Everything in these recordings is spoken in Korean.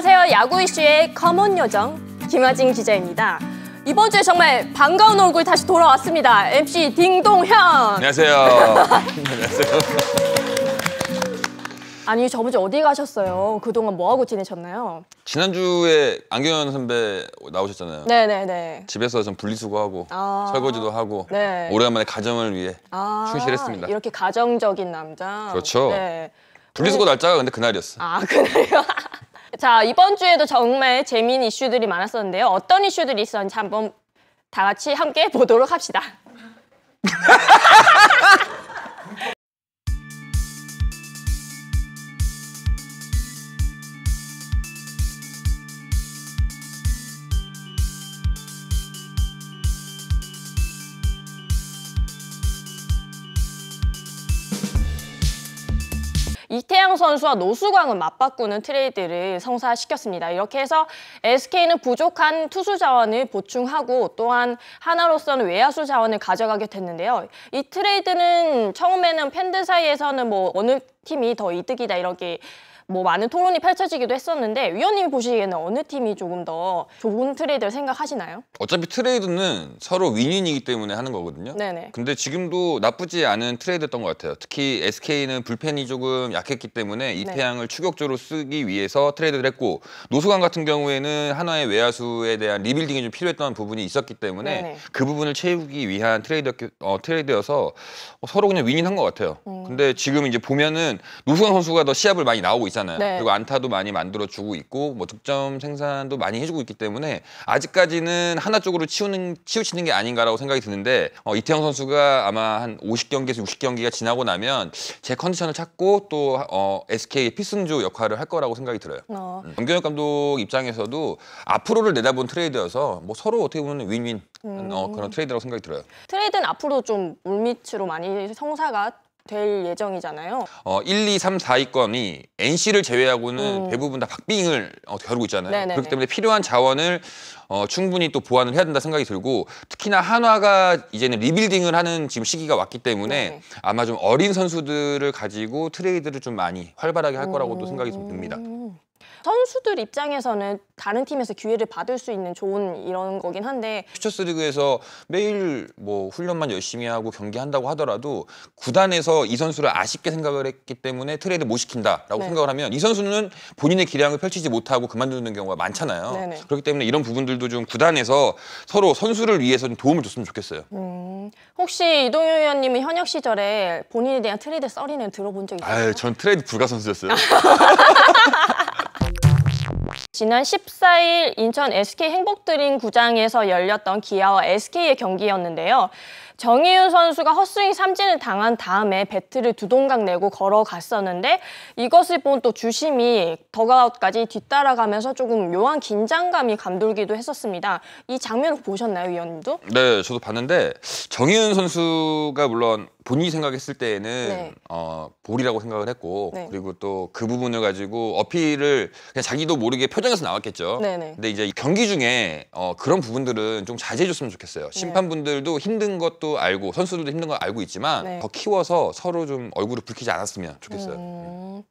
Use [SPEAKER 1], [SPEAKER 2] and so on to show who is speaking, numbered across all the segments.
[SPEAKER 1] 안녕하세요. 야구있슈의 커먼 요정 김하진 기자입니다. 이번 주에 정말 반가운 얼굴 다시 돌아왔습니다. MC 딩동현.
[SPEAKER 2] 안녕하세요. 안녕하세요.
[SPEAKER 1] 아니 저번 주 어디 가셨어요? 그동안 뭐 하고 지내셨나요?
[SPEAKER 2] 지난주에 안경현 선배 나오셨잖아요.
[SPEAKER 1] 네네네.
[SPEAKER 2] 집에서 좀 분리수거하고
[SPEAKER 1] 아.
[SPEAKER 2] 설거지도 하고
[SPEAKER 1] 네.
[SPEAKER 2] 오래간만에 가정을 위해
[SPEAKER 1] 아,
[SPEAKER 2] 충실했습니다.
[SPEAKER 1] 이렇게 가정적인 남자.
[SPEAKER 2] 그렇죠.
[SPEAKER 1] 네.
[SPEAKER 2] 분리수거 날짜가 근데 그날이었어.
[SPEAKER 1] 아 그래요? 자 이번 주에도 정말 재미있는 이슈들이 많았었는데요. 어떤 이슈들이 있었는지 한번 다 같이 함께 보도록 합시다. 이태양 선수와 노수광을 맞바꾸는 트레이드를 성사시켰습니다. 이렇게 해서 SK는 부족한 투수 자원을 보충하고 또한 한화로서는 외야수 자원을 가져가게 됐는데요. 이 트레이드는 처음에는 팬들 사이에서는 뭐 어느 팀이 더 이득이다 이렇게 뭐 많은 토론이 펼쳐지기도 했었는데 위원님이 보시기에는 어느 팀이 조금 더 좋은 트레이드를 생각하시나요?
[SPEAKER 2] 어차피 트레이드는 서로 윈윈이기 때문에 하는 거거든요.
[SPEAKER 1] 네네.
[SPEAKER 2] 근데 지금도 나쁘지 않은 트레이드였던 것 같아요. 특히 SK는 불펜이 조금 약했기 때문에 이태양을 추격조로 쓰기 위해서 트레이드를 했고 노수광 같은 경우에는 한화의 외야수에 대한 리빌딩이 좀 필요했던 부분이 있었기 때문에
[SPEAKER 1] 네네.
[SPEAKER 2] 그 부분을 채우기 위한 트레이드 어, 트레이드여서 서로 그냥 윈윈한 것 같아요.
[SPEAKER 1] 음.
[SPEAKER 2] 근데 지금 이제 보면은 노수광 선수가 더 시합을 많이 나오고 있잖아요.
[SPEAKER 1] 네.
[SPEAKER 2] 그리고 안타도 많이 만들어 주고 있고 뭐 득점 생산도 많이 해주고 있기 때문에 아직까지는 한화 쪽으로 치우는 치우치는 게 아닌가라고 생각이 드는데 어, 이태양 선수가 아마 한 50경기에서 60경기가 지나고 나면 제 컨디션을 찾고 또 어, SK의 필승조 역할을 할 거라고 생각이 들어요.
[SPEAKER 1] 어,
[SPEAKER 2] 음. 염경엽 감독 입장에서도 앞으로를 내다본 트레이드여서 뭐 서로 어떻게 보면 윈윈
[SPEAKER 1] 음.
[SPEAKER 2] 어, 그런 트레이드라고 생각이 들어요.
[SPEAKER 1] 트레이드는 앞으로 좀 물밑으로 많이 성사가 될 예정이잖아요.
[SPEAKER 2] 어, 1, 2, 3, 4위권이 NC를 제외하고는
[SPEAKER 1] 음.
[SPEAKER 2] 대부분 다 박빙을 어, 겨루고 있잖아요.
[SPEAKER 1] 네네네.
[SPEAKER 2] 그렇기 때문에 필요한 자원을 어, 충분히 또 보완을 해야 된다 생각이 들고 특히나 한화가 이제는 리빌딩을 하는 지금 시기가 왔기 때문에
[SPEAKER 1] 네.
[SPEAKER 2] 아마 좀 어린 선수들을 가지고 트레이드를 좀 많이 활발하게 할 거라고 또 생각이 좀 듭니다.
[SPEAKER 1] 음. 선수들 입장에서는 다른 팀에서 기회를 받을 수 있는 좋은 이런 거긴 한데
[SPEAKER 2] 퓨처스 리그에서 매일 뭐 훈련만 열심히 하고 경기한다고 하더라도 구단에서 이 선수를 아쉽게 생각을 했기 때문에 트레이드 못 시킨다라고
[SPEAKER 1] 네.
[SPEAKER 2] 생각을 하면 이 선수는 본인의 기량을 펼치지 못하고 그만두는 경우가 많잖아요.
[SPEAKER 1] 네네.
[SPEAKER 2] 그렇기 때문에 이런 부분들도 좀 구단에서 서로 선수를 위해서 좀 도움을 줬으면 좋겠어요.
[SPEAKER 1] 음, 혹시 이동현 위원님은 현역 시절에 본인에 대한 트레이드 썰이는 들어본 적 있으세요?
[SPEAKER 2] 아유, 전 트레이드 불가 선수였어요.
[SPEAKER 1] 지난 14일 인천 SK 행복드림 구장에서 열렸던 기아와 SK의 경기였는데요. 정희윤 선수가 헛스윙 삼진을 당한 다음에 배트를 두 동강 내고 걸어갔었는데 이것을 본 또 주심이 더가웃까지 뒤따라가면서 조금 묘한 긴장감이 감돌기도 했었습니다. 이 장면을 보셨나요, 위원님도?
[SPEAKER 2] 네, 저도 봤는데 정희은 선수가 물론 본인이 생각했을 때에는
[SPEAKER 1] 네.
[SPEAKER 2] 어, 볼이라고 생각을 했고
[SPEAKER 1] 네.
[SPEAKER 2] 그리고 또 그 부분을 가지고 어필을 그냥 자기도 모르게 표정에서 나왔겠죠.
[SPEAKER 1] 네네.
[SPEAKER 2] 근데 이제 경기 중에 어, 그런 부분들은 좀 자제해줬으면
[SPEAKER 1] 네.
[SPEAKER 2] 좋겠어요. 심판분들도 힘든 것도 알고 선수들도 힘든 걸 알고 있지만
[SPEAKER 1] 네.
[SPEAKER 2] 더 키워서 서로 좀 얼굴을 붉히지 않았으면 좋겠어요.
[SPEAKER 1] 음,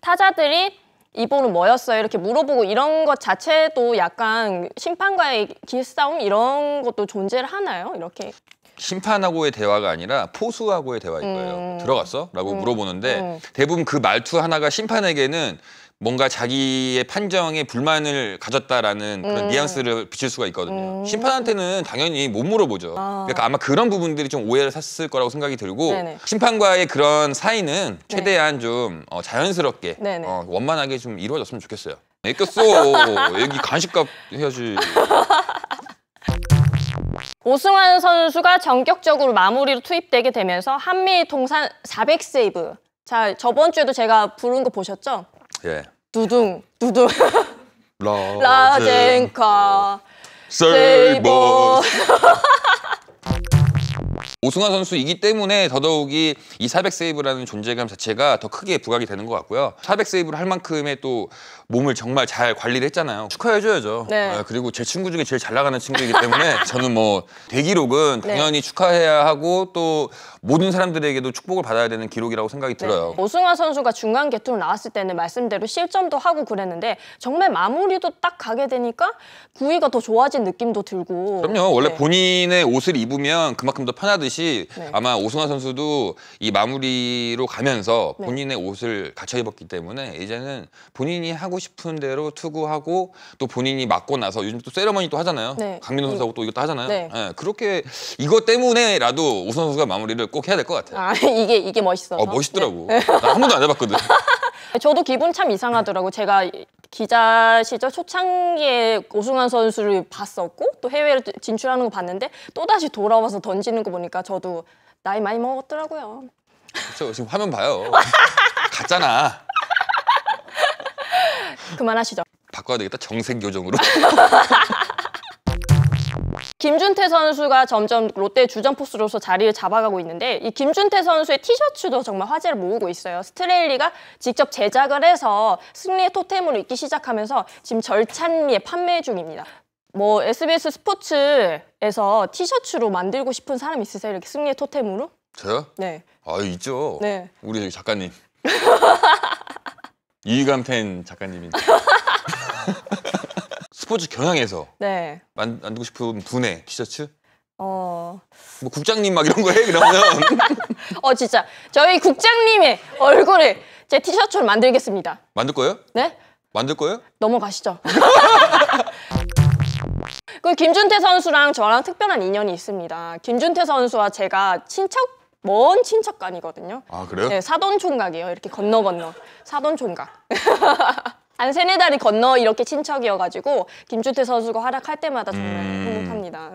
[SPEAKER 1] 타자들이 이 볼은 뭐였어요? 이렇게 물어보고 이런 것 자체도 약간 심판과의 기싸움 이런 것도 존재를 하나요? 이렇게
[SPEAKER 2] 심판하고의 대화가 아니라 포수하고의 대화일 거예요.
[SPEAKER 1] 음.
[SPEAKER 2] 들어갔어? 라고 물어보는데
[SPEAKER 1] 음.
[SPEAKER 2] 대부분 그 말투 하나가 심판에게는 뭔가 자기의 판정에 불만을 가졌다라는 그런
[SPEAKER 1] 음.
[SPEAKER 2] 뉘앙스를 비칠 수가 있거든요.
[SPEAKER 1] 음.
[SPEAKER 2] 심판한테는 당연히 못 물어보죠.
[SPEAKER 1] 아.
[SPEAKER 2] 그러니까 아마 그런 부분들이 좀 오해를 샀을 거라고 생각이 들고
[SPEAKER 1] 네네.
[SPEAKER 2] 심판과의 그런 사이는 최대한 좀 어, 자연스럽게
[SPEAKER 1] 네네.
[SPEAKER 2] 어, 원만하게 좀 이루어졌으면 좋겠어요. 애꼈어. 여기 간식값 해야지.
[SPEAKER 1] 오승환 선수가 전격적으로 마무리로 투입되게 되면서 한미 통산 400세이브. 자, 저번 주에도 제가 부른 거 보셨죠?
[SPEAKER 2] 예.
[SPEAKER 1] 두둥, 두둥,
[SPEAKER 2] 라젠
[SPEAKER 1] 라젠카,
[SPEAKER 2] 세이버 오승환 선수이기 때문에 더더욱이 이 400 세이브라는 존재감 자체가 더 크게 부각이 되는 것 같고요. 400 세이브를 할 만큼의 또 몸을 정말 잘 관리를 했잖아요. 축하해줘야죠.
[SPEAKER 1] 네.
[SPEAKER 2] 예, 그리고 제 친구 중에 제일 잘 나가는 친구이기 때문에 저는 뭐 대기록은
[SPEAKER 1] 네.
[SPEAKER 2] 당연히 축하해야 하고 또 모든 사람들에게도 축복을 받아야 되는 기록이라고 생각이 들어요.
[SPEAKER 1] 오승환 선수가 중간 개투로 나왔을 때는 말씀대로 실점도 하고 그랬는데 정말 마무리도 딱 가게 되니까 구위가 더 좋아진 느낌도 들고.
[SPEAKER 2] 그럼요. 원래
[SPEAKER 1] 네.
[SPEAKER 2] 본인의 옷을 입으면 그만큼 더 편하듯이
[SPEAKER 1] 네.
[SPEAKER 2] 아마 오승환 선수도 이 마무리로 가면서
[SPEAKER 1] 네.
[SPEAKER 2] 본인의 옷을 갖춰 입었기 때문에 이제는 본인이 하고 싶은 대로 투구하고 또 본인이 맞고 나서 요즘 또 세레머니 또 하잖아요.
[SPEAKER 1] 네.
[SPEAKER 2] 강민호 선수하고 또 이것도 하잖아요.
[SPEAKER 1] 네.
[SPEAKER 2] 예, 그렇게 이것 때문에라도 오승환 선수가 마무리를 꼭 해야 될 것 같아요.
[SPEAKER 1] 아 이게 이게 멋있어서.
[SPEAKER 2] 어, 멋있더라고. 나한 번도 안 해봤거든.
[SPEAKER 1] 네. 저도 기분 참 이상하더라고. 제가 기자 시절 초창기에 오승환 선수를 봤었고 또 해외를 진출하는 거 봤는데 또 다시 돌아와서 던지는 거 보니까 저도 나이 많이 먹었더라고요.
[SPEAKER 2] 저 지금 화면 봐요. 갔잖아.
[SPEAKER 1] 그만하시죠.
[SPEAKER 2] 바꿔야 되겠다. 정색 교정으로.
[SPEAKER 1] 김준태 선수가 점점 롯데 주전 포수로서 자리를 잡아가고 있는데 이 김준태 선수의 티셔츠도 정말 화제를 모으고 있어요. 스트레일리가 직접 제작을 해서 승리의 토템으로 입기 시작하면서 지금 절찬리에 판매 중입니다. 뭐 SBS 스포츠에서 티셔츠로 만들고 싶은 사람 있으세요? 이렇게 승리의 토템으로?
[SPEAKER 2] 저요?
[SPEAKER 1] 네.
[SPEAKER 2] 아 있죠.
[SPEAKER 1] 네.
[SPEAKER 2] 우리 작가님. 이의감 팬 작가님인데. 스포츠 경향에서
[SPEAKER 1] 네.
[SPEAKER 2] 만, 만들고 싶은 분의 티셔츠?
[SPEAKER 1] 어,
[SPEAKER 2] 뭐 국장님 막 이런 거 해 그러면
[SPEAKER 1] 어 진짜 저희 국장님의 얼굴을 제 티셔츠로 만들겠습니다.
[SPEAKER 2] 만들 거예요?
[SPEAKER 1] 네?
[SPEAKER 2] 만들 거예요?
[SPEAKER 1] 넘어가시죠. 그 김준태 선수랑 저랑 특별한 인연이 있습니다. 김준태 선수와 제가 친척 먼 친척간이거든요.
[SPEAKER 2] 아 그래요?
[SPEAKER 1] 네, 사돈 총각이에요. 이렇게 건너 건너 사돈 총각. 한 세네 달이 건너 이렇게 친척이어가지고 김준태 선수가 활약할 때마다 정말
[SPEAKER 2] 음.
[SPEAKER 1] 행복합니다.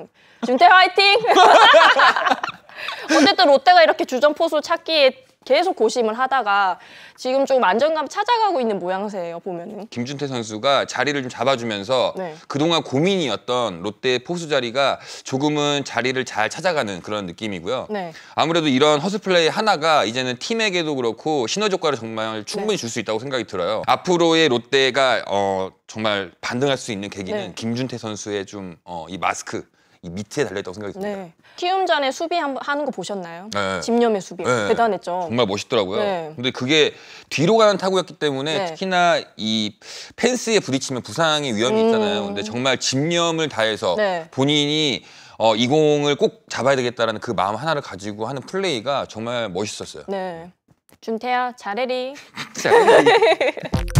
[SPEAKER 1] 준태 화이팅! 어쨌든 롯데가 이렇게 주전 포수 찾기에 계속 고심을 하다가 지금 좀 안정감 찾아가고 있는 모양새예요 보면은.
[SPEAKER 2] 김준태 선수가 자리를 좀 잡아주면서
[SPEAKER 1] 네.
[SPEAKER 2] 그동안 고민이었던 롯데 포수 자리가 조금은 자리를 잘 찾아가는 그런 느낌이고요.
[SPEAKER 1] 네.
[SPEAKER 2] 아무래도 이런 허스 플레이 하나가 이제는 팀에게도 그렇고 시너지 효과를 정말 충분히
[SPEAKER 1] 네.
[SPEAKER 2] 줄수 있다고 생각이 들어요. 앞으로의 롯데가 어, 정말 반등할 수 있는 계기는
[SPEAKER 1] 네.
[SPEAKER 2] 김준태 선수의 좀이 마스크 이 밑에 달려있다고 생각이 듭니다.
[SPEAKER 1] 네. 키움 전에 수비 한, 하는 거 보셨나요?
[SPEAKER 2] 네.
[SPEAKER 1] 집념의 수비
[SPEAKER 2] 네.
[SPEAKER 1] 대단했죠.
[SPEAKER 2] 정말 멋있더라고요.
[SPEAKER 1] 네.
[SPEAKER 2] 근데 그게 뒤로 가는 타구였기 때문에
[SPEAKER 1] 네.
[SPEAKER 2] 특히나 이 펜스에 부딪히면 부상의 위험이
[SPEAKER 1] 음.
[SPEAKER 2] 있잖아요. 근데 정말 집념을 다해서
[SPEAKER 1] 네.
[SPEAKER 2] 본인이 어, 이 공을 꼭 잡아야 되겠다라는 그 마음 하나를 가지고 하는 플레이가 정말 멋있었어요.
[SPEAKER 1] 네. 준태야 잘해리.
[SPEAKER 2] 진짜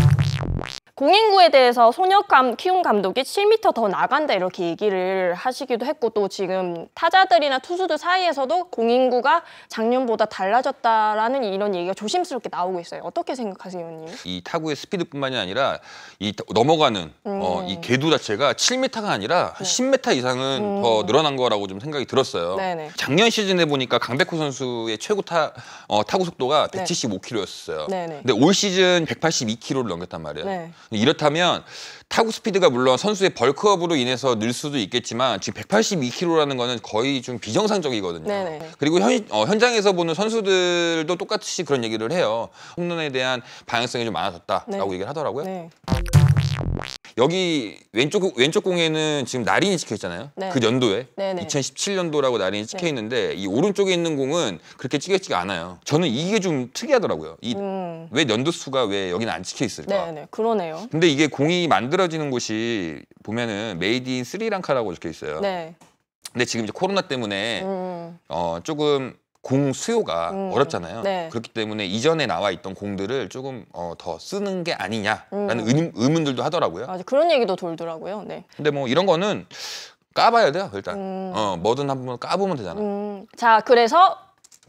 [SPEAKER 1] 공인구에 대해서 손혁감 키움 감독이 7m 더 나간다 이렇게 얘기를 하시기도 했고 또 지금 타자들이나 투수들 사이에서도 공인구가 작년보다 달라졌다라는 이런 얘기가 조심스럽게 나오고 있어요. 어떻게 생각하세요, 의원님?
[SPEAKER 2] 이 타구의 스피드뿐만이 아니라 이 넘어가는 어,
[SPEAKER 1] 음.
[SPEAKER 2] 이 궤도 자체가 7m가 아니라 한 10m 이상은 더 늘어난 거라고 좀 생각이 들었어요.
[SPEAKER 1] 음. 네네.
[SPEAKER 2] 작년 시즌에 보니까 강백호 선수의 최고 타, 어, 타구 속도가
[SPEAKER 1] 네.
[SPEAKER 2] 175km였어요.
[SPEAKER 1] 네네.
[SPEAKER 2] 근데 올 시즌 182km를 넘겼단 말이에요.
[SPEAKER 1] 네.
[SPEAKER 2] 이렇다면 타구 스피드가 물론 선수의 벌크업으로 인해서 늘 수도 있겠지만 지금 182km라는 거는 거의 좀 비정상적이거든요.
[SPEAKER 1] 네네.
[SPEAKER 2] 그리고 현, 어, 현장에서 보는 선수들도 똑같이 그런 얘기를 해요. 홈런에 대한 방향성이 좀 많아졌다라고
[SPEAKER 1] 네.
[SPEAKER 2] 얘기를 하더라고요.
[SPEAKER 1] 네.
[SPEAKER 2] 여기 왼쪽 왼쪽 공에는 지금 날인이 찍혀 있잖아요.
[SPEAKER 1] 네.
[SPEAKER 2] 그 연도에
[SPEAKER 1] 네네.
[SPEAKER 2] 2017년도라고 날인이 찍혀
[SPEAKER 1] 네.
[SPEAKER 2] 있는데 이 오른쪽에 있는 공은 그렇게 찍혀 있지가 않아요. 저는 이게 좀 특이하더라고요. 이왜
[SPEAKER 1] 음.
[SPEAKER 2] 연도 수가 왜 여기는 안 찍혀 있을까?
[SPEAKER 1] 네네. 그러네요.
[SPEAKER 2] 근데 이게 공이 만들어지는 곳이 보면은 made in 스리랑카라고 적혀 있어요.
[SPEAKER 1] 네.
[SPEAKER 2] 근데 지금 이제 코로나 때문에
[SPEAKER 1] 음.
[SPEAKER 2] 어 조금 공 수요가
[SPEAKER 1] 음.
[SPEAKER 2] 어렵잖아요.
[SPEAKER 1] 네.
[SPEAKER 2] 그렇기 때문에 이전에 나와 있던 공들을 조금 어, 더 쓰는 게 아니냐라는
[SPEAKER 1] 음.
[SPEAKER 2] 의, 의문들도 하더라고요.
[SPEAKER 1] 맞아. 그런 얘기도 돌더라고요. 네.
[SPEAKER 2] 근데 뭐 이런 거는 까봐야 돼요 일단.
[SPEAKER 1] 음.
[SPEAKER 2] 어 뭐든 한번 까보면 되잖아.
[SPEAKER 1] 음. 자, 그래서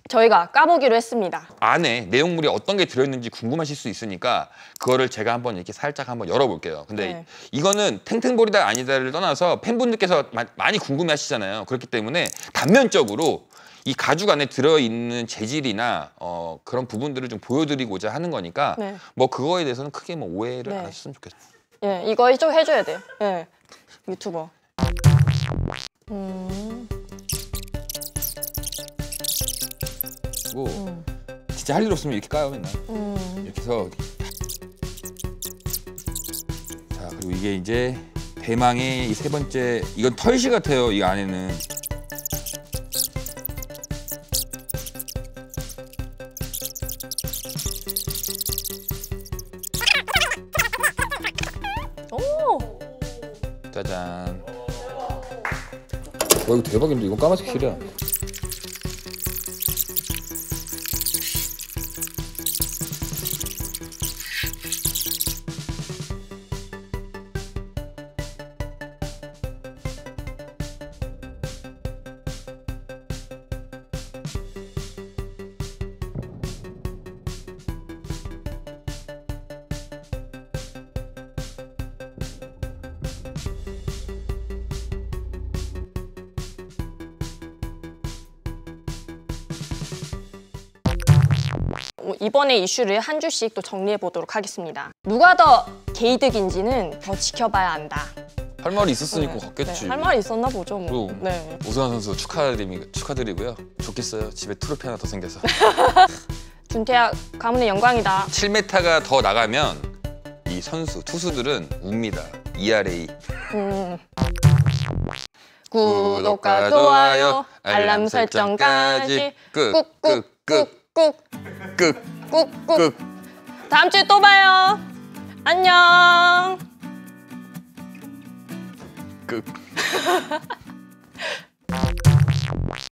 [SPEAKER 1] 저희가 까보기로 했습니다.
[SPEAKER 2] 안에 내용물이 어떤 게 들어있는지 궁금하실 수 있으니까 그거를 제가 한번 이렇게 살짝 한번 열어볼게요. 근데
[SPEAKER 1] 네.
[SPEAKER 2] 이거는 탱탱볼이다 아니다를 떠나서 팬분들께서 마- 많이 궁금해하시잖아요. 그렇기 때문에 단면적으로 이 가죽 안에 들어있는 재질이나 어, 그런 부분들을 좀 보여드리고자 하는 거니까
[SPEAKER 1] 네.
[SPEAKER 2] 뭐 그거에 대해서는 크게 뭐 오해를
[SPEAKER 1] 네.
[SPEAKER 2] 안 하셨으면 좋겠어요.
[SPEAKER 1] 예, 이거 좀 해줘야 돼요. 예. 유튜버. 음.
[SPEAKER 2] 뭐
[SPEAKER 1] 음.
[SPEAKER 2] 진짜 할 일 없으면 이렇게 까요 맨날.
[SPEAKER 1] 음.
[SPEAKER 2] 이렇게 해서 그리고 이게 이제 대망의 이 세 번째 이건 털시 같아요. 이 안에는 이거 대박인데 이건 까만색 실이야.
[SPEAKER 1] 이번에 이슈를 한 주씩 또 정리해 보도록 하겠습니다. 누가 더 개이득인지는 더 지켜봐야 안다.
[SPEAKER 2] 할 말이 있었으니까 갔겠지.
[SPEAKER 1] 네, 할 말이 있었나 보죠. 뭐. 네.
[SPEAKER 2] 오승환 선수 축하드리, 축하드리고요. 좋겠어요. 집에 트로피 하나 더 생겨서.
[SPEAKER 1] 준태야 가문의 영광이다.
[SPEAKER 2] 7m가 더 나가면 이 선수, 투수들은 웁니다. ERA.
[SPEAKER 1] 음. 구독과 좋아요, 알람 설정까지
[SPEAKER 2] 끝, 끝, 끝,
[SPEAKER 1] 꾹꾹꾹 꾹꾹. 꾹. 다음 주에 또 봐요. 안녕.
[SPEAKER 2] 꾹.